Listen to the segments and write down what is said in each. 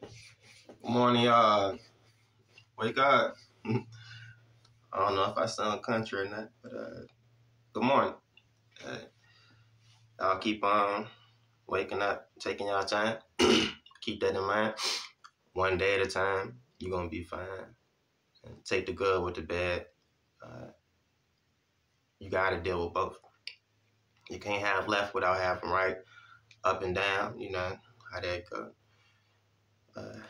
Good morning, y'all. Wake up. I don't know if I sound country or not, but uh, good morning. Uh, y'all keep on waking up, taking y'all time. keep that in mind. One day at a time, you're going to be fine. And take the good with the bad. Uh, you got to deal with both. You can't have left without having right, up and down, you know how that go.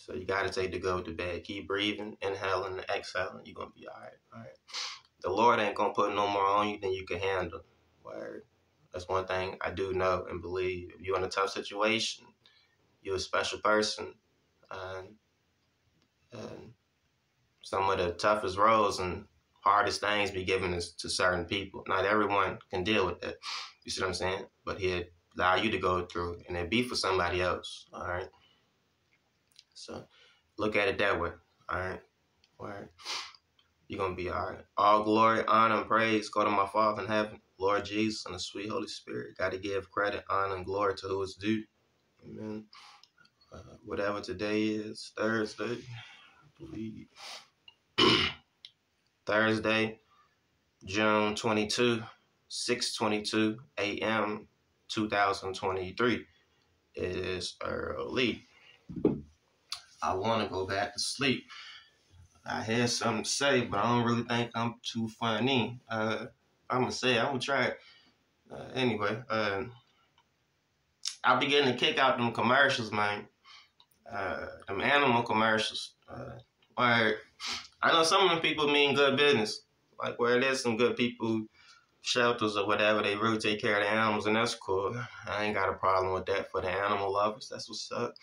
So you got to take the good with the bad. Keep breathing, inhaling, and exhaling. You're going to be all right. All right. The Lord ain't going to put no more on you than you can handle. Word. That's one thing I do know and believe. If you're in a tough situation, you're a special person. And, and some of the toughest roles and hardest things be given to certain people. Not everyone can deal with that. You see what I'm saying? But he'll allow you to go through and it be for somebody else. All right. So look at it that way. All right. All right. You're going to be all right. All glory, honor, and praise go to my Father in heaven, Lord Jesus, and the sweet Holy Spirit. Got to give credit, honor, and glory to who is due. Amen. Uh, whatever today is, Thursday, I believe. Thursday, June 22, 6:22 a.m. 2023. It is early. I want to go back to sleep. I had something to say, but I don't really think I'm too funny. Uh, I'm gonna say. I'm gonna try it. Uh, anyway, uh, I'll be getting a kick out them commercials, man. Uh, them animal commercials. Uh, where I know some of them people mean good business. Like where there's some good people, shelters or whatever, they really take care of the animals, and that's cool. I ain't got a problem with that for the animal lovers. That's what's up.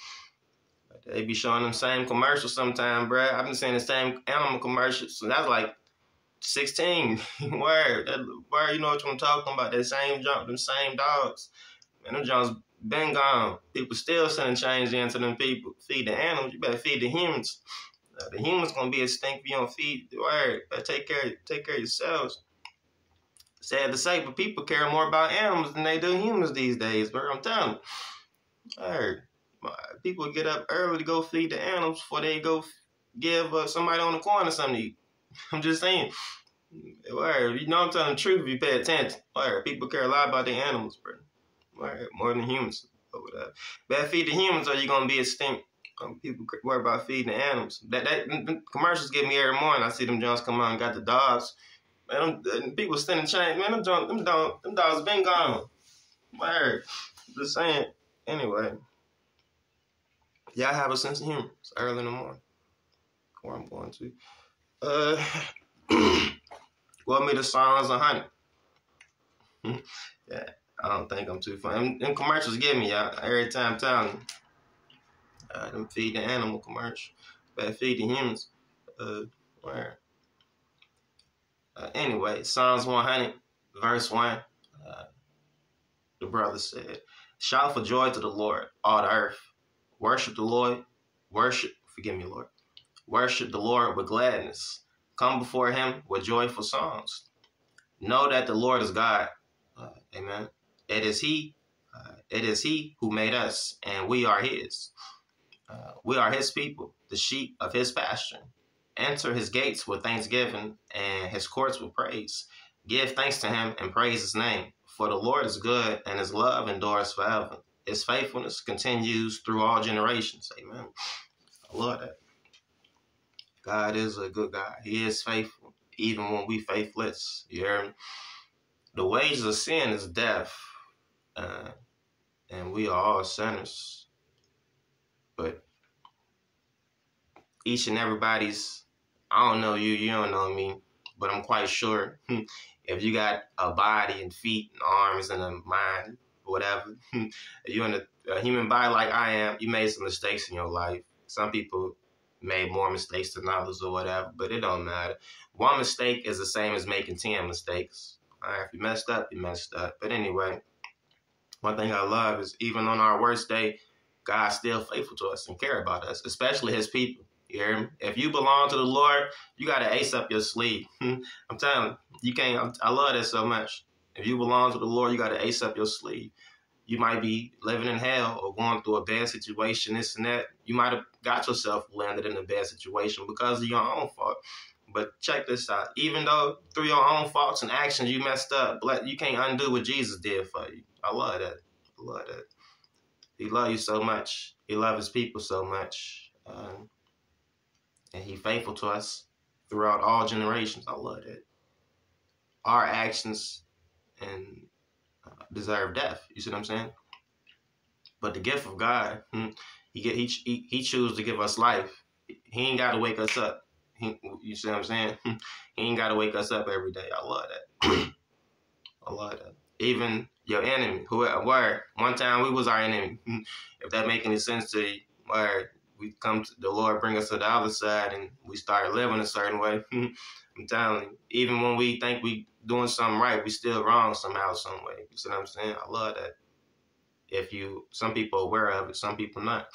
They be showing them same commercials sometime, bruh. I've been seeing the same animal commercials, and that's like 16. word, that, word, you know what I'm talking about? That same junk, them same dogs. Man, them junks been gone. People still sending change into them people. Feed the animals, you better feed the humans. Uh, the humans gonna be extinct if you don't feed. Word, better take care, take care of yourselves. Sad to say, but people care more about animals than they do humans these days, bro. I'm telling you. Word people get up early to go feed the animals before they go give uh, somebody on the corner something to eat. I'm just saying. Word, you know I'm telling the truth if you pay attention. Word, people care a lot about the animals, bro. Word, more than humans. But feed the humans or you're gonna be extinct. Um, people worry about feeding the animals. That that commercials get me every morning. I see them Johns come out and got the dogs. Man, them, people standing change. Man, them, them, them, them dogs been gone. Word. Just saying. Anyway. Yeah, I have a sense of humor. It's early in the morning. Where I'm going to. Uh, want me to Psalms 100? yeah, I don't think I'm too funny. Them, commercials get me, y'all. Every time telling uh, them feed the animal commercial. Better feed the humans. Uh, where? Uh, anyway, Psalms 100, verse 1. Uh, the brother said, Shout for joy to the Lord, all the earth. Worship the Lord. Worship, forgive me, Lord. Worship the Lord with gladness. Come before him with joyful songs. Know that the Lord is God. Uh, amen. It is he. Uh, it is he who made us, and we are his. Uh, we are his people, the sheep of his pasture. Enter his gates with thanksgiving and his courts with praise. Give thanks to him and praise his name. For the Lord is good, and his love endures forever. His faithfulness continues through all generations. Amen. I love that. God is a good God. He is faithful, even when we faithless. You hear me? The wages of sin is death. Uh, and we are all sinners. But each and everybody's, I don't know you, you don't know me, but I'm quite sure if you got a body and feet and arms and a mind, whatever. You're in a, a, human body like I am. You made some mistakes in your life. Some people made more mistakes than others or whatever, but it don't matter. One mistake is the same as making 10 mistakes. If you messed up, you messed up. But anyway, one thing I love is even on our worst day, God's still faithful to us and care about us, especially his people. You hear me? If you belong to the Lord, you got to ace up your sleeve. I'm telling you, you can't. I love that so much. If you belong to the Lord, you got to ace up your sleeve. you might be living in hell or going through a bad situation, this and that. You might have got yourself landed in a bad situation because of your own fault. But check this out. Even though through your own faults and actions you messed up, you can't undo what Jesus did for you. I love that. I love that. He loves you so much. He loves his people so much. Um, and he faithful to us throughout all generations. I love that. Our actions and uh, deserve death. You see what I'm saying? But the gift of God, hmm, he get he he, he chooses to give us life. He ain't got to wake us up. He, you see what I'm saying? he ain't got to wake us up every day. I love that. I love that. Even your enemy, who where one time we was our enemy. if that make any sense to you, where we come to the Lord bring us to the other side and we start living a certain way. I'm telling you, even when we think we doing something right, we still wrong somehow, some way. You see what I'm saying? I love that. If you, some people aware of it, some people not.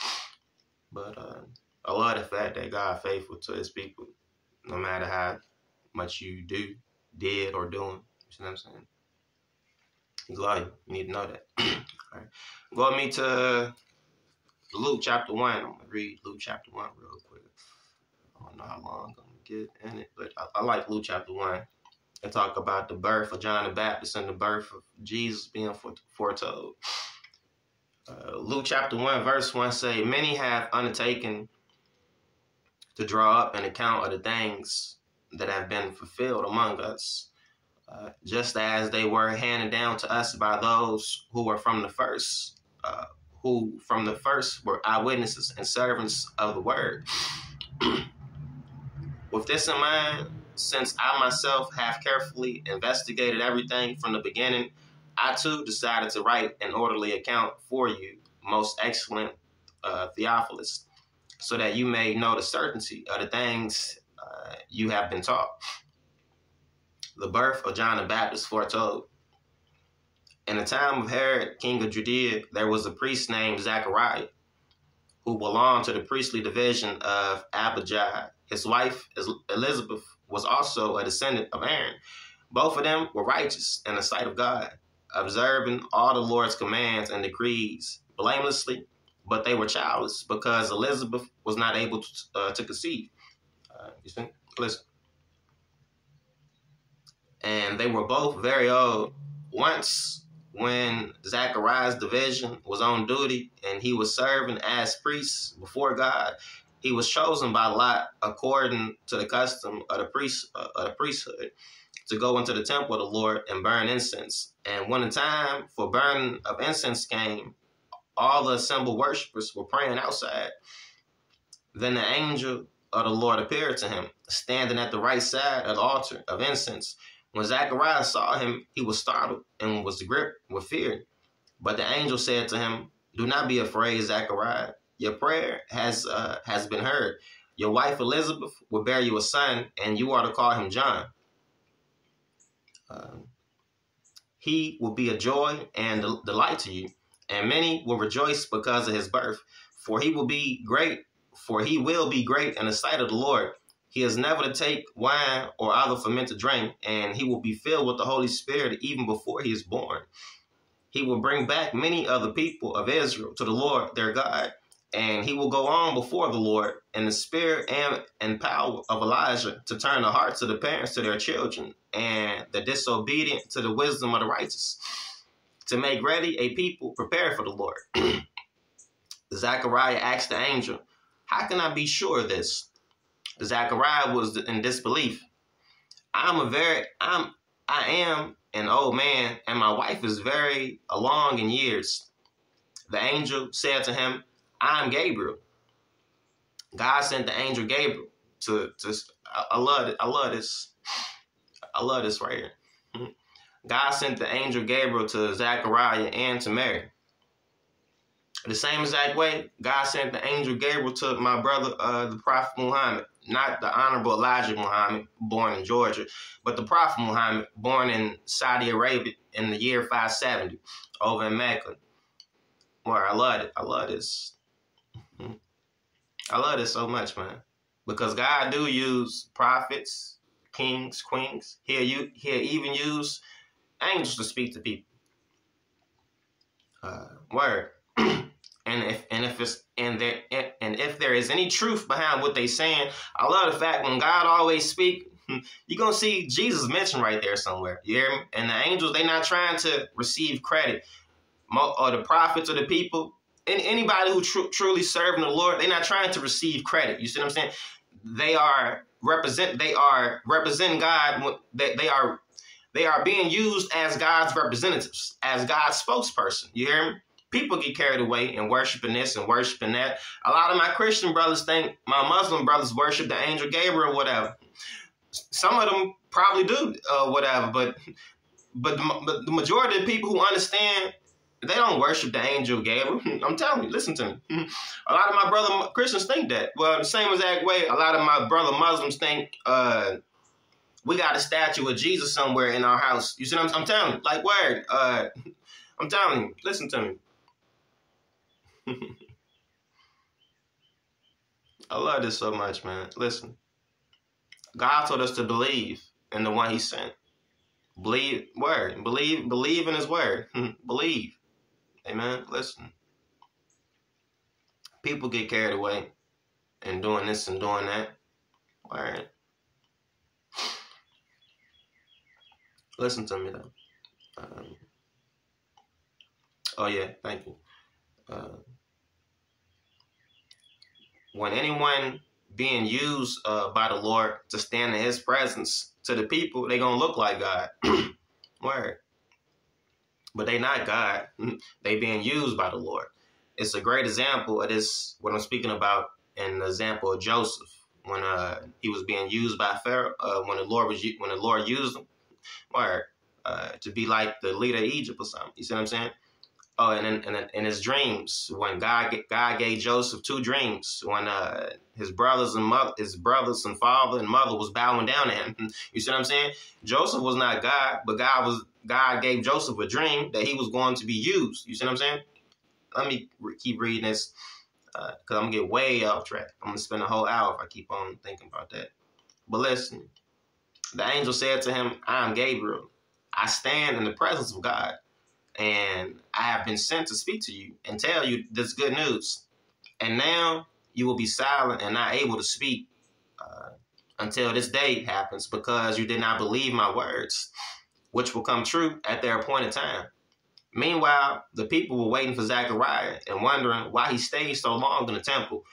But uh, I love the fact that God faithful to His people, no matter how much you do, did, or doing. You see what I'm saying? He's loyal. You need to know that. All right. Go with me to Luke chapter 1. I'm going to read Luke chapter 1 real quick. I don't know how long I'm going to get in it, but I, I like Luke chapter 1. They talk about the birth of John the Baptist and the birth of Jesus being foretold. Uh, Luke chapter 1, verse 1 say, Many have undertaken to draw up an account of the things that have been fulfilled among us, uh, just as they were handed down to us by those who were from the first. Uh, who from the first were eyewitnesses and servants of the word. With this in mind, since I myself have carefully investigated everything from the beginning, I too decided to write an orderly account for you, most excellent uh, Theophilus, so that you may know the certainty of the things uh, you have been taught. The birth of John the Baptist foretold. In the time of Herod, king of Judea, there was a priest named Zachariah who belonged to the priestly division of Abijah. His wife, Elizabeth, was also a descendant of Aaron. Both of them were righteous in the sight of God, observing all the Lord's commands and decrees blamelessly, but they were childless because Elizabeth was not able to, uh, to conceive. Uh, you see? Listen. And they were both very old. Once when Zachariah's division was on duty and he was serving as priest before God, he was chosen by Lot according to the custom of the priest uh, of the priesthood to go into the temple of the Lord and burn incense. And when the time for burning of incense came, all the assembled worshippers were praying outside. Then the angel of the Lord appeared to him, standing at the right side of the altar of incense. When Zachariah saw him, he was startled and was gripped with fear. But the angel said to him, Do not be afraid, Zachariah. Your prayer has uh, has been heard. Your wife Elizabeth will bear you a son, and you are to call him John. Uh, he will be a joy and a delight to you, and many will rejoice because of his birth. For he will be great, for he will be great in the sight of the Lord he is never to take wine or other fermented drink, and he will be filled with the Holy Spirit even before he is born. He will bring back many of the people of Israel to the Lord their God, and he will go on before the Lord in the spirit and, and power of Elijah to turn the hearts of the parents to their children, and the disobedient to the wisdom of the righteous, to make ready a people prepared for the Lord. Zechariah asked the angel, How can I be sure of this? Zachariah was in disbelief. I'm a very I'm I am an old man, and my wife is very along in years. The angel said to him, I'm Gabriel. God sent the angel Gabriel to to I, love. I love this. I love this right here. God sent the angel Gabriel to Zachariah and to Mary. The same exact way, God sent the angel Gabriel to my brother, uh, the Prophet Muhammad not the Honorable Elijah Muhammad, born in Georgia, but the Prophet Muhammad, born in Saudi Arabia in the year 570, over in Mecca. Where I love it. I love this. Mm-hmm. I love this so much, man. Because God do use prophets, kings, queens. He'll, you, he'll even use angels to speak to people. Uh, word. and if and if it's and there and if there is any truth behind what they saying, I love the fact when God always speak, you're gonna see Jesus mentioned right there somewhere. You hear me? And the angels, they not trying to receive credit, or the prophets or the people, and anybody who tr- truly serving the Lord, they're not trying to receive credit. You see what I'm saying? They are represent. They are representing God. They, they are they are being used as God's representatives, as God's spokesperson. You hear me? People get carried away in worshiping this and worshiping that. A lot of my Christian brothers think my Muslim brothers worship the angel Gabriel or whatever. Some of them probably do uh, whatever, but but the, but the majority of people who understand they don't worship the angel Gabriel. I'm telling you, listen to me. A lot of my brother Christians think that. Well, the same exact way, a lot of my brother Muslims think uh, we got a statue of Jesus somewhere in our house. You see what I'm, I'm telling you? Like, word. Uh, I'm telling you, listen to me. I love this so much, man. Listen. God told us to believe in the one he sent. Believe word. Believe believe in his word. believe. Amen. Listen. People get carried away and doing this and doing that. Word. Listen to me though. Um, oh yeah, thank you. Uh, when anyone being used uh, by the Lord to stand in His presence to the people, they gonna look like God. Word. But they not God. they being used by the Lord. It's a great example of this. What I'm speaking about in the example of Joseph when uh, he was being used by Pharaoh. Uh, when the Lord was when the Lord used him or uh, to be like the leader of Egypt or something. You see what I'm saying? Oh, and in, in, in his dreams, when God God gave Joseph two dreams, when uh, his brothers and mother, his brothers and father and mother was bowing down to him. You see what I'm saying? Joseph was not God, but God was God gave Joseph a dream that he was going to be used. You see what I'm saying? Let me keep reading this because uh, I'm gonna get way off track. I'm gonna spend a whole hour if I keep on thinking about that. But listen, the angel said to him, I am Gabriel. I stand in the presence of God, and I have been sent to speak to you and tell you this good news. And now you will be silent and not able to speak uh, until this day happens because you did not believe my words, which will come true at their appointed time. Meanwhile, the people were waiting for Zechariah and wondering why he stayed so long in the temple.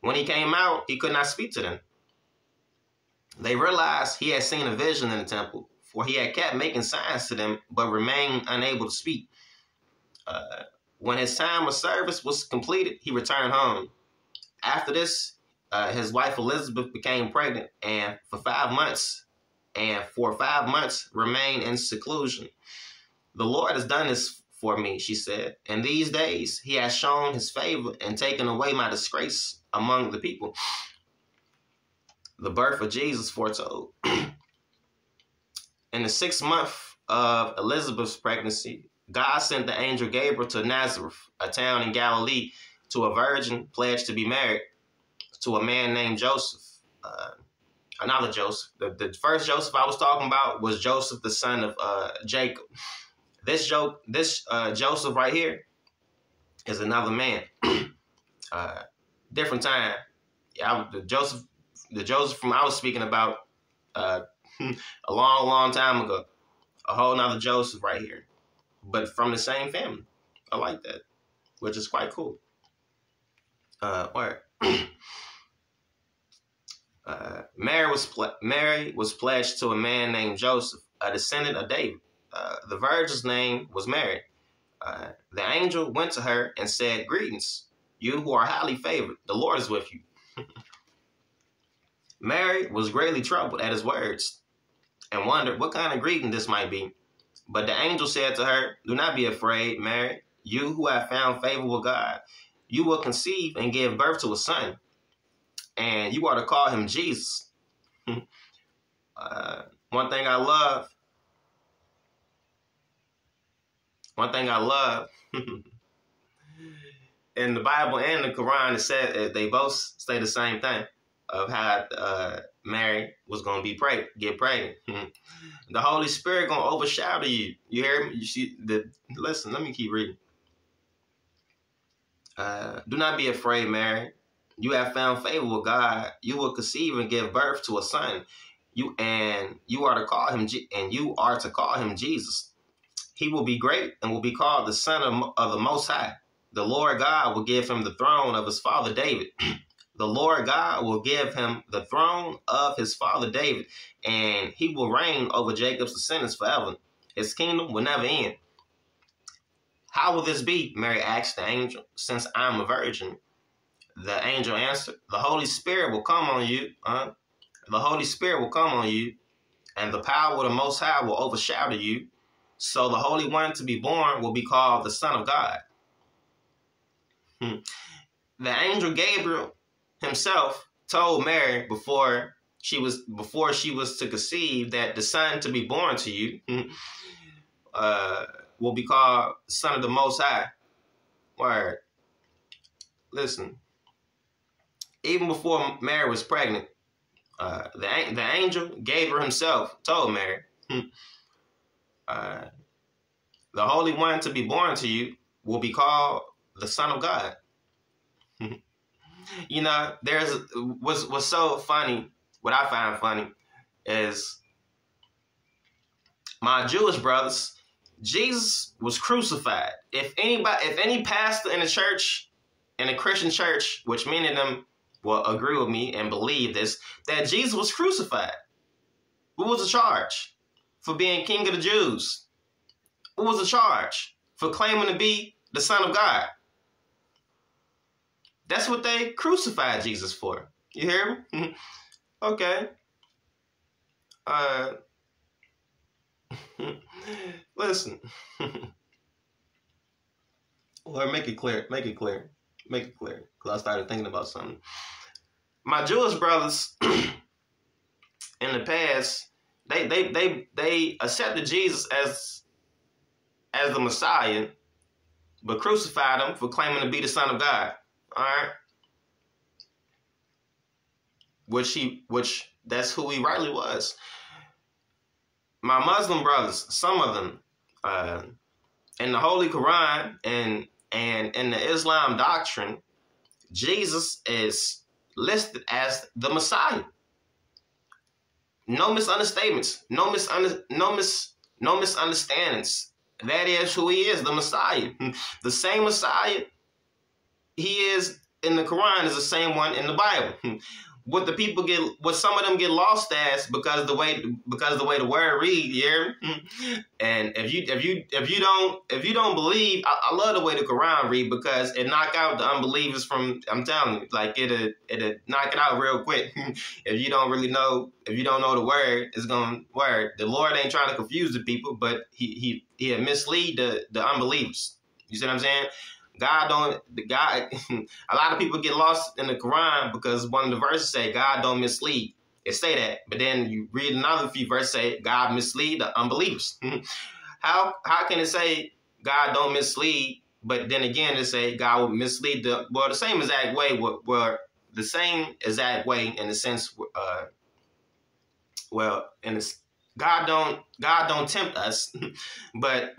When he came out, he could not speak to them. They realized he had seen a vision in the temple, for he had kept making signs to them, but remained unable to speak. Uh, when his time of service was completed, he returned home. After this, uh, his wife Elizabeth became pregnant, and for five months, and for five months remained in seclusion. The Lord has done this for me, she said. In these days, he has shown his favor and taken away my disgrace among the people the birth of Jesus foretold. in the sixth month of Elizabeth's pregnancy, God sent the angel Gabriel to Nazareth, a town in Galilee, to a virgin pledged to be married to a man named Joseph. Uh, another Joseph. The, the, first Joseph I was talking about was Joseph, the son of uh, Jacob. This, jo- this uh, Joseph right here is another man. Uh, different time. Yeah, I, Joseph the Joseph from I was speaking about uh, a long, long time ago. A whole nother Joseph right here, but from the same family. I like that, which is quite cool. Uh, uh, Mary was Mary was pledged to a man named Joseph, a descendant of David. Uh, the virgin's name was Mary. Uh, the angel went to her and said, "Greetings, you who are highly favored. The Lord is with you." Mary was greatly troubled at his words and wondered what kind of greeting this might be. But the angel said to her, Do not be afraid, Mary. You who have found favor with God, you will conceive and give birth to a son, and you are to call him Jesus. uh, one thing I love, one thing I love in the Bible and the Quran, it said they both say the same thing of how uh, Mary was to be pregnant, get pregnant. the Holy Spirit to overshadow you. You hear me? You see the listen. Let me keep reading. Uh, do not be afraid, Mary. You have found favor with God. You will conceive and give birth to a son. You and you are to call him and you are to call him Jesus. He will be great and will be called the Son of, of the Most High. The Lord God will give him the throne of his father David. the Lord God will give him the throne of his father David, and he will reign over Jacob's descendants forever. His kingdom will never end. How will this be? Mary asked the angel, since I'm a virgin. The angel answered, The Holy Spirit will come on you. The Holy Spirit will come on you, and the power of the Most High will overshadow you. So the Holy One to be born will be called the Son of God. Hmm. The angel Gabriel himself told Mary before she was before she was to conceive that the son to be born to you hmm, uh, will be called Son of the Most High. Word. Listen. Even before Mary was pregnant, uh, the the angel Gabriel himself told Mary, hmm, uh, the Holy One to be born to you will be called the Son of God. you know, there's what's what's so funny. What I find funny is my Jewish brothers. Jesus was crucified. If anybody, if any pastor in the church, in a Christian church, which many of them will agree with me and believe this, that Jesus was crucified. What was the charge? For being king of the Jews. What was the charge? For claiming to be the Son of God. That's what they crucified Jesus for. You hear me? okay. Uh, listen. Lord, make it clear. Make it clear. Make it clear. Because I started thinking about something. My Jewish brothers in the past, they they they they accepted Jesus as as the Messiah, but crucified him for claiming to be the Son of God. All right. Which he, which that's who he rightly was. My Muslim brothers, some of them, uh, in the Holy Quran and and in the Islam doctrine, Jesus is listed as the Messiah. No misunderstandings, no misunder, no mis, no misunderstandings. That is who he is, the Messiah. The same Messiah he is in the Quran is the same one in the Bible. what the people get, what some of them get lost as because the way because the way the word read, yeah. And if you if you if you don't if you don't believe, I, I, love the way the Quran read because it knock out the unbelievers from. I'm telling you, like it it knock it out real quick. if you don't really know, if you don't know the word, it's gonna word. The Lord ain't trying to confuse the people, but he he he mislead the the unbelievers. You see what I'm saying? God don't the God a lot of people get lost in the Quran because one of the verses say God don't mislead. It say that, but then you read another few verses say God mislead the unbelievers. how how can it say God don't mislead, but then again it say God will mislead the well the same exact way where, the same exact way in the sense uh well in this God don't God don't tempt us, but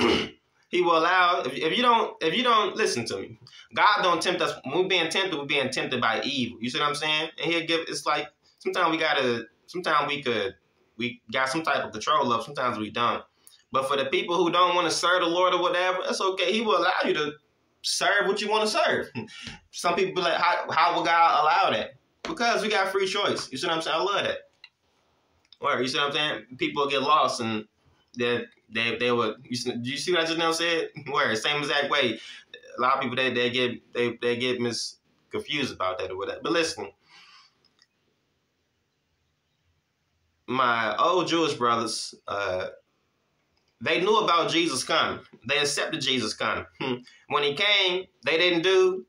He will allow if, if you don't if you don't listen to me, God don't tempt us. When we're being tempted, we're being tempted by evil. You see what I'm saying? And He'll give. It's like sometimes we gotta. Sometimes we could. We got some type of control of. Sometimes we don't. But for the people who don't want to serve the Lord or whatever, that's okay. He will allow you to serve what you want to serve. Some people be like, how, how will God allow that? Because we got free choice. You see what I'm saying? I love that. Or you see what I'm saying? People get lost and that they they would. You, you see what I just now said? Where same exact way. A lot of people they they get they they get mis confused about that or whatever. But listen, my old Jewish brothers, uh, they knew about Jesus coming. They accepted Jesus coming. When he came, they didn't do.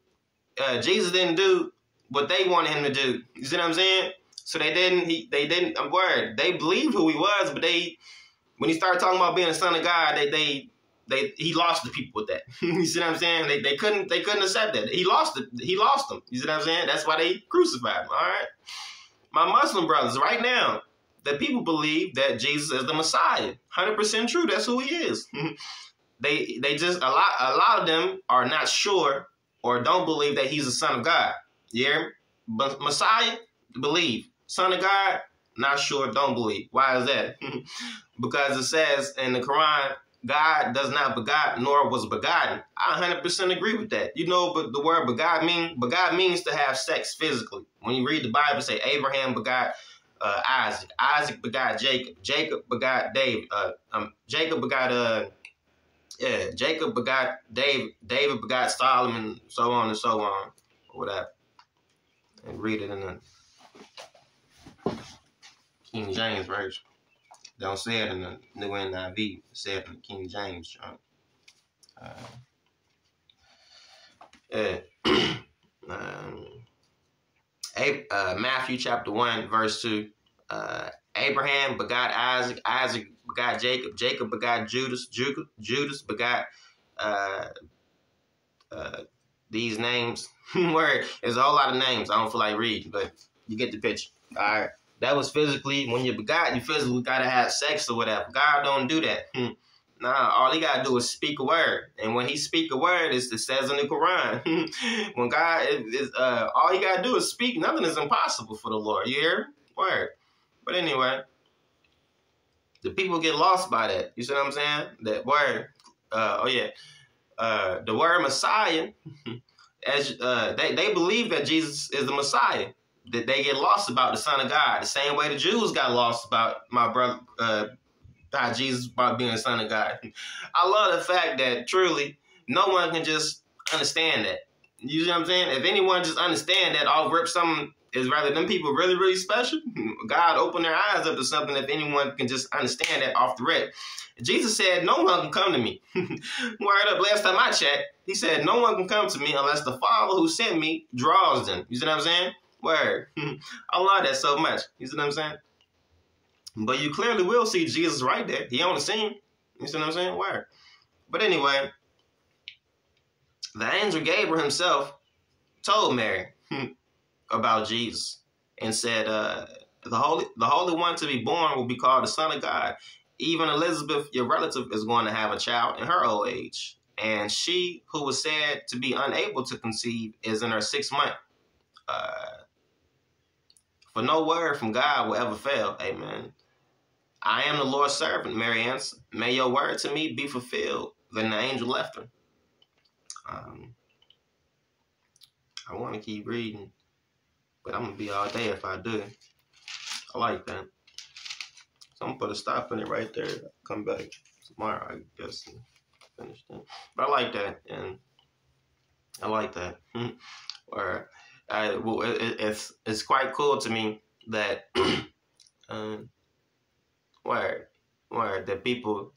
Uh, Jesus didn't do what they wanted him to do. You see what I'm saying? So they didn't. He, they didn't. I'm worried. They believed who he was, but they when he started talking about being a son of God, they they they he lost the people with that. you see what I'm saying? They, they couldn't they couldn't accept that. He lost it. He lost them. You see what I'm saying? That's why they crucified him. All right. My Muslim brothers, right now, that people believe that Jesus is the Messiah. Hundred percent true. That's who he is. they they just a lot a lot of them are not sure or don't believe that he's the son of God. Yeah, but Messiah, believe. Son of God, not sure, don't believe. Why is that? because it says in the Quran, God does not begot nor was begotten. I 100% agree with that. You know, but the word begot mean begot means to have sex physically. When you read the Bible, say Abraham begot uh, Isaac. Isaac begot Jacob. Jacob begot David. Uh, um, Jacob begot uh, yeah, Jacob begot David. David begot Solomon, so on and so on, or whatever. And read it in the King James version. Don't say it in the New NIV. Say it in the King James. Uh, yeah. um, uh, Matthew chapter 1, verse 2. Uh, Abraham begot Isaac. Isaac begot Jacob. Jacob begot Judas. Judas begot uh, uh, these names. Word. There's a whole lot of names. I don't feel like reading, but you get the picture. All right. That was physically, when you begot, you physically got to have sex or whatever. God don't do that. Hmm. Nah, all he gotta do is speak a word, and when he speak a word, it's, it says in the Quran. when God is, uh, all you gotta do is speak. Nothing is impossible for the Lord. You hear? Word. But anyway, the people get lost by that. You see what I'm saying? That word. Uh, oh yeah. Uh, the word Messiah. as uh, they they believe that Jesus is the Messiah. That they get lost about the Son of God, the same way the Jews got lost about my brother. Uh, Jesus about being the Son of God. I love the fact that truly no one can just understand that. You see what I'm saying? If anyone just understand that, I'll rip something is rather than people really, really special. God open their eyes up to something if anyone can just understand that off the rip. Jesus said, No one can come to me. Word up, last time I checked, he said, No one can come to me unless the Father who sent me draws them. You see what I'm saying? Word. I love that so much. You see what I'm saying? But you clearly will see Jesus right there. He on the scene. You see what I'm saying? Word. But anyway, the angel Gabriel himself told Mary about Jesus and said, uh, the holy the Holy One to be born will be called the Son of God. Even Elizabeth, your relative, is going to have a child in her old age. And she, who was said to be unable to conceive, is in her sixth month. Uh, for no word from God will ever fail. Amen. I am the Lord's servant, Mary answered. May your word to me be fulfilled. Then the angel left her. Um, I want to keep reading, but I'm going to be all day if I do. I like that. So I'm going to put a stop in it right there. Come back tomorrow, I guess, and finish that. But I like that, and I like that. or, I, well, it, it's, it's quite cool to me that um, word, word that people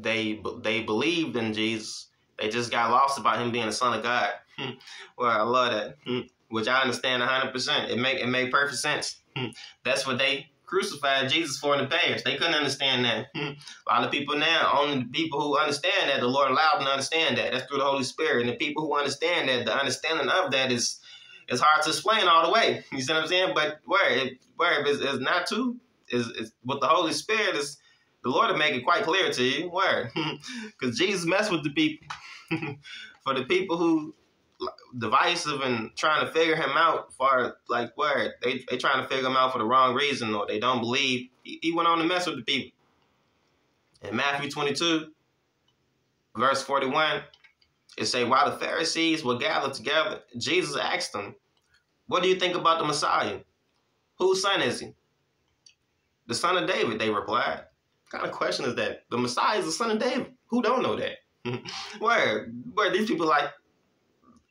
they they believed in Jesus. They just got lost about him being the son of God. well, I love that, which I understand hundred percent. It make it make perfect sense. That's what they crucified Jesus for the past. They couldn't understand that. A lot of people now, only the people who understand that, the Lord allowed them to understand that. That's through the Holy Spirit. And the people who understand that, the understanding of that is it's hard to explain all the way. You see what I'm saying? But where it where it's, it's not too is, is with the Holy Spirit is the Lord will make it quite clear to you. Where? Because Jesus messed with the people. For the people who divisive and trying to figure him out for like where they they trying to figure him out for the wrong reason or they don't believe he, he went on to mess with the people. In Matthew 22, verse 41, it say, while the Pharisees were gathered together, Jesus asked them, What do you think about the Messiah? Whose son is he? The son of David, they replied. What kind of question is that? The Messiah is the son of David. Who don't know that? where where these people like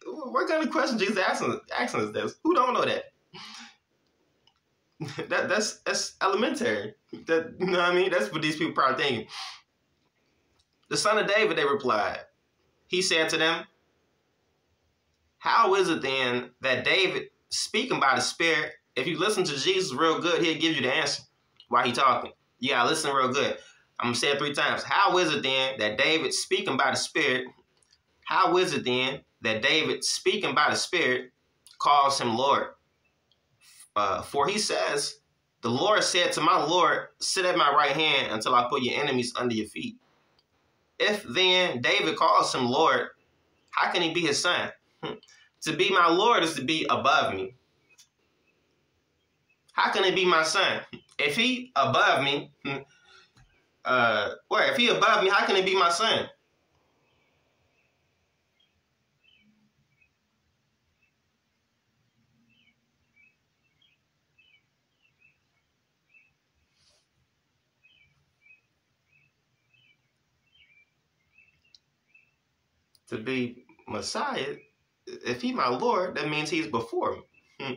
what kind of question Jesus asking, asking us this? Who don't know that? that that's that's elementary. That you know what I mean? That's what these people probably thinking. The son of David, they replied. He said to them, How is it then that David, speaking by the Spirit, if you listen to Jesus real good, he'll give you the answer while he talking. You gotta listen real good. I'm gonna say it three times. How is it then that David speaking by the Spirit, how is it then that David speaking by the Spirit calls him Lord? Uh, for he says, The Lord said to my Lord, Sit at my right hand until I put your enemies under your feet. If then David calls him Lord, How can he be his son? Hmm. To be my Lord is to be above me. How can he be my son? If he above me, hmm, uh, where if he above me, how can he be my son? To be Messiah, if he my Lord, that means he's before me. Hmm.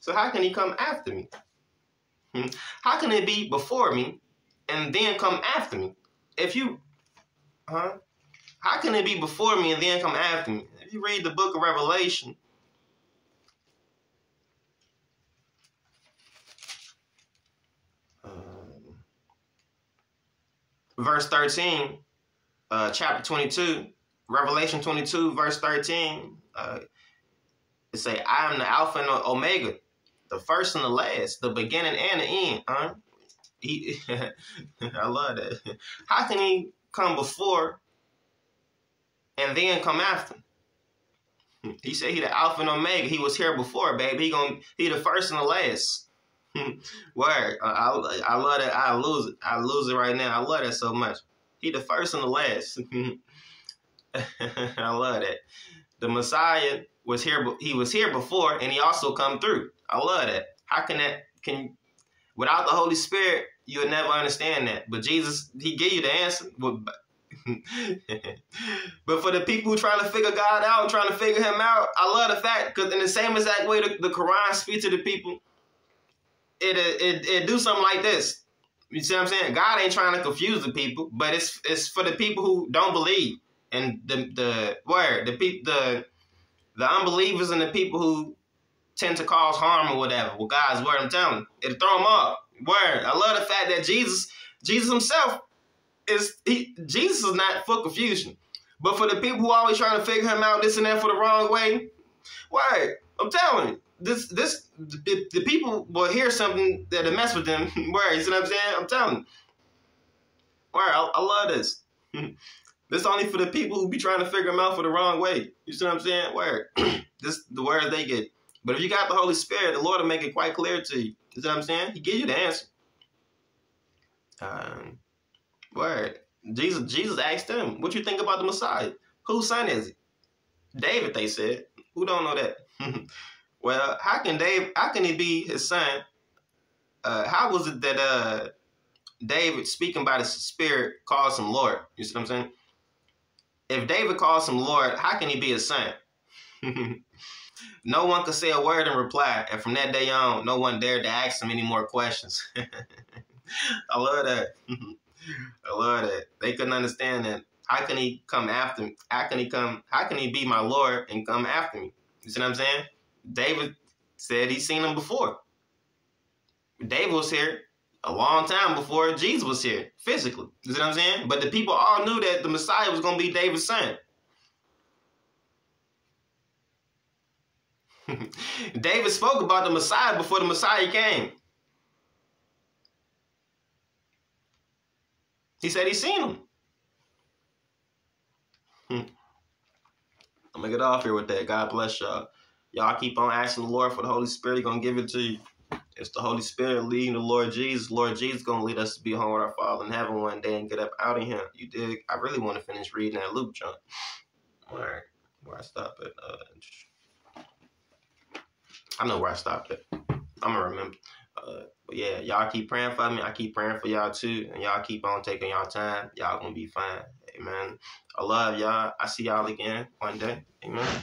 So how can he come after me? Hmm. How can it be before me and then come after me? If you, huh? How can it be before me and then come after me? If you read the book of Revelation, um, verse 13, uh, chapter 22, Revelation 22, verse 13, uh, it say, I am the Alpha and the Omega, the first and the last, the beginning and the end. Huh? He, I love that. How can he come before and then come after? He said he the Alpha and Omega. He was here before, baby. He gonna he the first and the last. Word. I, I, I love that. I lose it. I lose it right now. I love that so much. He the first and the last. I love that. The Messiah was here. He was here before, and he also come through. I love that. How can that? Can without the Holy Spirit, you would never understand that. But Jesus, He gave you the answer. but for the people who trying to figure God out, trying to figure Him out, I love the fact because in the same exact way the, the Quran speaks to the people, it, it it do something like this. You see what I'm saying? God ain't trying to confuse the people, but it's it's for the people who don't believe and the the word the people the the unbelievers and the people who tend to cause harm or whatever. Well, God's word, I'm telling you, it'll throw them off. Word. I love the fact that Jesus, Jesus himself is he, Jesus is not for confusion. But for the people who always trying to figure him out this and that for the wrong way, word. I'm telling you, this this the, the people will hear something that'll mess with them. Word. You see what I'm saying? I'm telling you. Word. I, I love this. This only for the people who be trying to figure them out for the wrong way. You see what I'm saying? Word. this the word they get. But if you got the Holy Spirit, the Lord will make it quite clear to you. You see what I'm saying? He give you the answer. Um, word. Jesus Jesus asked them, what you think about the Messiah? Whose son is he? David, they said. Who don't know that? well, how can Dave how can he be his son? Uh, how was it that uh, David speaking by the Spirit calls him Lord? You see what I'm saying? If David calls him Lord, how can he be a son? no one could say a word in reply, and from that day on, no one dared to ask him any more questions. I love that. I love that. They couldn't understand that. How can he come after me? How can he come? How can he be my Lord and come after me? You see what I'm saying? David said he's seen him before. David was here a long time before Jesus was here, physically. You see what I'm saying? But the people all knew that the Messiah was going to be David's son. David spoke about the Messiah before the Messiah came. He said he seen him. Hmm. I'm gonna get off here with that. God bless y'all. Y'all keep on asking the Lord for the Holy Spirit. He's gonna give it to you. It's the Holy Spirit leading the Lord Jesus. Lord Jesus gonna lead us to be home with our Father in heaven one day and get up out of Him. You dig? I really want to finish reading that Luke John. All right, where I stop at? Uh, I know where I stopped at. I'm gonna remember. Uh, but yeah, y'all keep praying for me. I keep praying for y'all too, and y'all keep on taking y'all time. Y'all gonna be fine. Amen. I love y'all. I see y'all again one day. Amen.